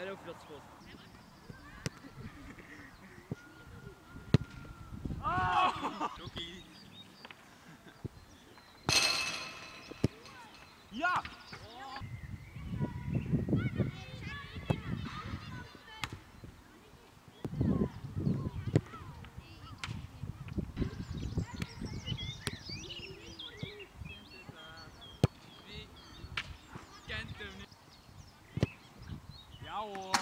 Eller flott skål. Ja! 下午